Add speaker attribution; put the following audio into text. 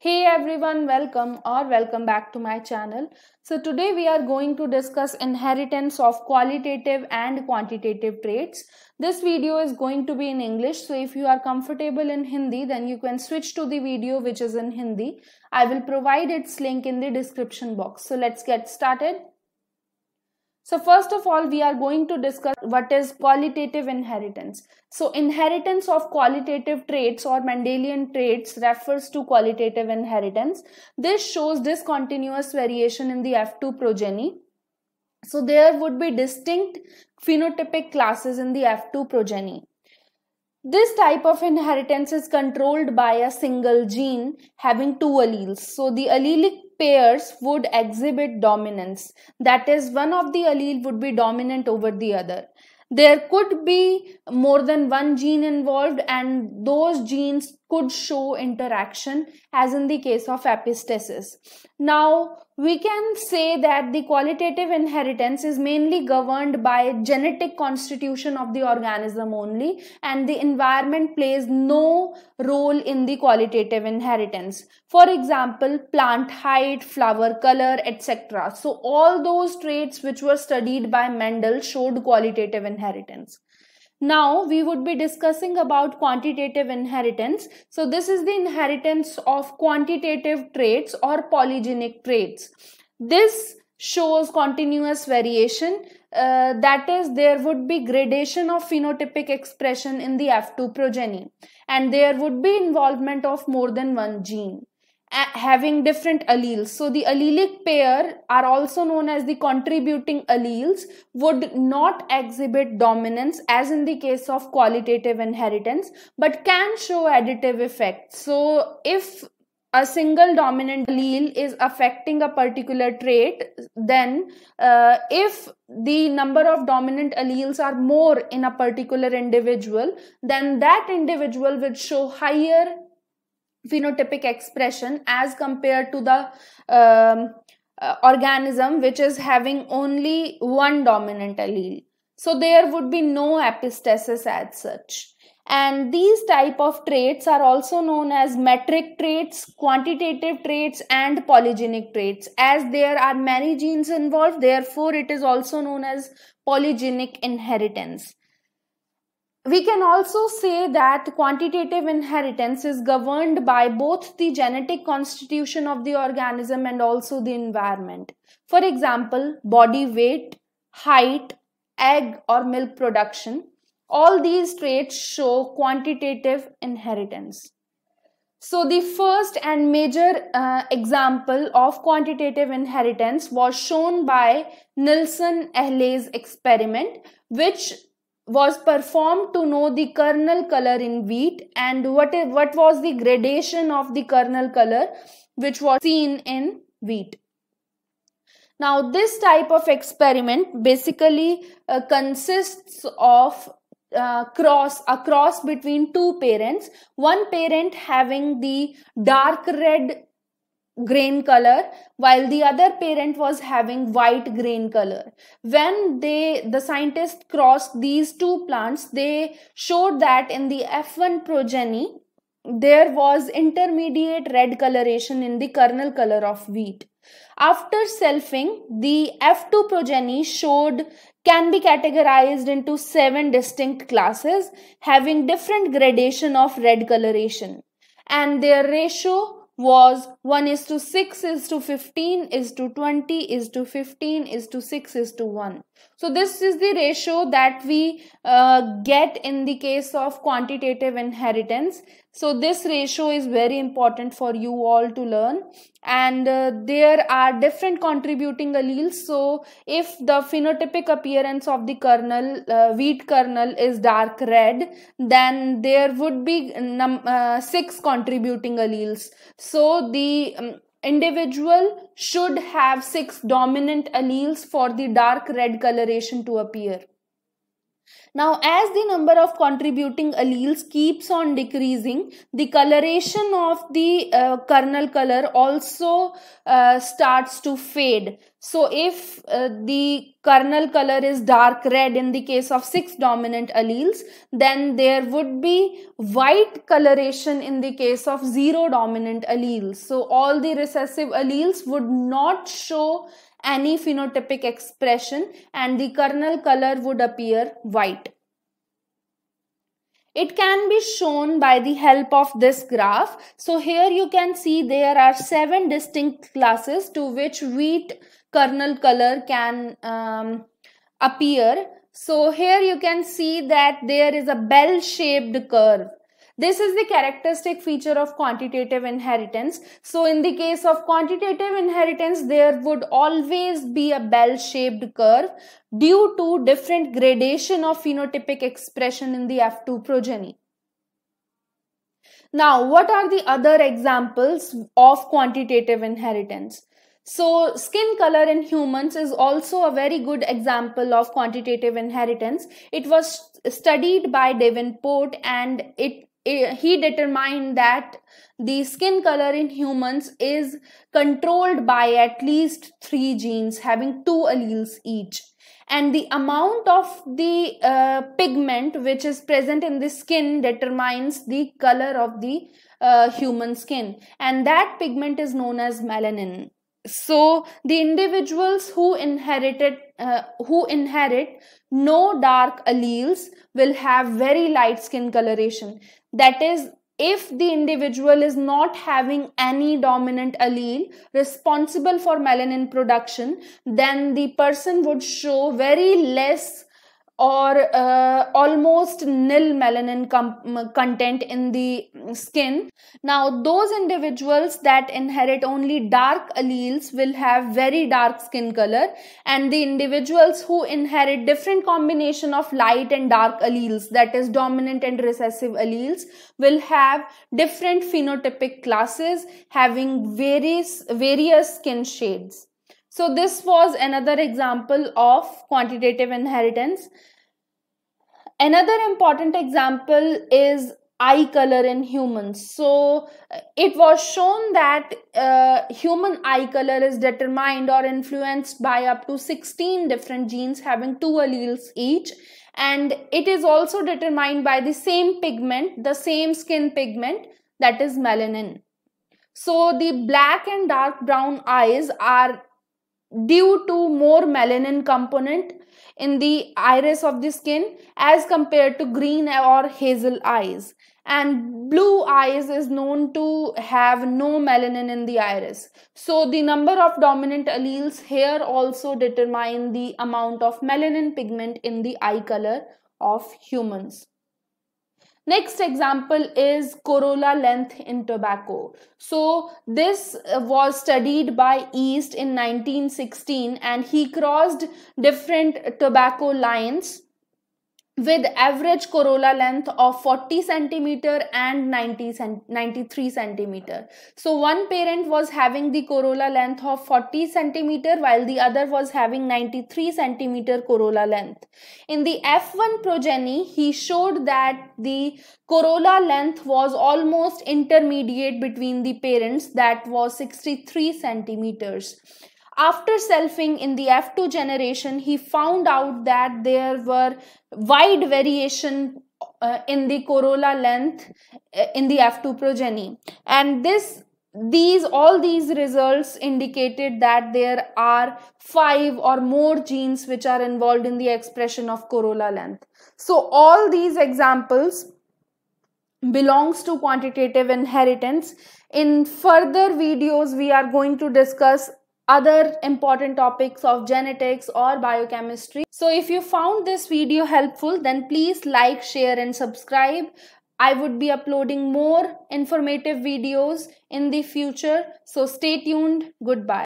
Speaker 1: Hey everyone, welcome or welcome back to my channel. So today we are going to discuss inheritance of qualitative and quantitative traits. This video is going to be in English. So if you are comfortable in Hindi, then you can switch to the video which is in Hindi. I will provide its link in the description box. So let's get started. So first of all, we are going to discuss what is qualitative inheritance. So inheritance of qualitative traits or Mendelian traits refers to qualitative inheritance. This shows discontinuous variation in the F2 progeny. So there would be distinct phenotypic classes in the F2 progeny. This type of inheritance is controlled by a single gene having two alleles. So the allelic pairs would exhibit dominance. That is, one of the allele would be dominant over the other. There could be more than one gene involved, and those genes could show interaction, as in the case of epistasis. Now, we can say that the qualitative inheritance is mainly governed by genetic constitution of the organism only and the environment plays no role in the qualitative inheritance. For example plant height flower color etc so all those traits which were studied by mendel showed qualitative inheritance now we would be discussing about quantitative inheritance. So this is the inheritance of quantitative traits or polygenic traits. This shows continuous variation. Uh, that is, there would be gradation of phenotypic expression in the F2 progeny and there would be involvement of more than one gene having different alleles. So the allelic pair are also known as the contributing alleles would not exhibit dominance as in the case of qualitative inheritance but can show additive effects. So if a single dominant allele is affecting a particular trait then uh, if the number of dominant alleles are more in a particular individual then that individual will show higher phenotypic expression as compared to the um, uh, organism which is having only one dominant allele. So there would be no epistasis as such. And these type of traits are also known as metric traits quantitative traits and polygenic traits. As there are many genes involved therefore it is also known as polygenic inheritance we can also say that quantitative inheritance is governed by both the genetic constitution of the organism and also the environment. For example, body weight, height, egg or milk production. All these traits show quantitative inheritance. So the first and major uh, example of quantitative inheritance was shown by Nilsson-Ehle's experiment which was performed to know the kernel color in wheat and what, is, what was the gradation of the kernel color which was seen in wheat. Now this type of experiment basically uh, consists of uh, cross a cross between two parents one parent having the dark red grain color while the other parent was having white grain color. When they the scientists crossed these two plants they showed that in the f1 progeny there was intermediate red coloration in the kernel color of wheat. After selfing the f2 progeny showed can be categorized into seven distinct classes having different gradation of red coloration. And their ratio was 1 is to 6 is to 15 is to 20 is to 15 is to 6 is to 1. So this is the ratio that we uh, get in the case of quantitative inheritance. So this ratio is very important for you all to learn and uh, there are different contributing alleles. So if the phenotypic appearance of the kernel, uh, wheat kernel is dark red, then there would be uh, six contributing alleles. So the um, individual should have six dominant alleles for the dark red coloration to appear. Now, as the number of contributing alleles keeps on decreasing, the coloration of the uh, kernel color also uh, starts to fade. So if uh, the kernel color is dark red in the case of six dominant alleles, then there would be white coloration in the case of zero dominant alleles. So all the recessive alleles would not show any phenotypic expression and the kernel color would appear white. It can be shown by the help of this graph. So here you can see there are seven distinct classes to which wheat kernel color can um, appear. So here you can see that there is a bell shaped curve. This is the characteristic feature of quantitative inheritance. So in the case of quantitative inheritance, there would always be a bell-shaped curve due to different gradation of phenotypic expression in the F2 progeny. Now, what are the other examples of quantitative inheritance? So, skin color in humans is also a very good example of quantitative inheritance. It was studied by Davenport and it he determined that the skin color in humans is controlled by at least three genes having two alleles each. And the amount of the uh, pigment which is present in the skin determines the color of the uh, human skin. And that pigment is known as melanin. So the individuals who inherited uh, who inherit no dark alleles will have very light skin coloration that is if the individual is not having any dominant allele responsible for melanin production then the person would show very less or uh, almost nil melanin content in the skin. Now, those individuals that inherit only dark alleles will have very dark skin color, and the individuals who inherit different combination of light and dark alleles, that is dominant and recessive alleles, will have different phenotypic classes having various various skin shades. So this was another example of quantitative inheritance. Another important example is eye color in humans. So it was shown that uh, human eye color is determined or influenced by up to 16 different genes having two alleles each and it is also determined by the same pigment, the same skin pigment that is melanin. So the black and dark brown eyes are due to more melanin component in the iris of the skin as compared to green or hazel eyes. And blue eyes is known to have no melanin in the iris. So the number of dominant alleles here also determine the amount of melanin pigment in the eye color of humans Next example is corolla length in tobacco. So this uh, was studied by East in 1916 and he crossed different tobacco lines with average corolla length of 40 centimeter and 90 93 centimeter. So one parent was having the corolla length of 40 centimeter while the other was having 93 centimeter corolla length. In the f1 progeny he showed that the corolla length was almost intermediate between the parents that was 63 centimeters after selfing in the F2 generation, he found out that there were wide variation uh, in the corolla length uh, in the F2 progeny. And this these all these results indicated that there are five or more genes which are involved in the expression of corolla length. So all these examples belongs to quantitative inheritance. In further videos, we are going to discuss other important topics of genetics or biochemistry. So if you found this video helpful, then please like, share and subscribe. I would be uploading more informative videos in the future. So stay tuned. Goodbye.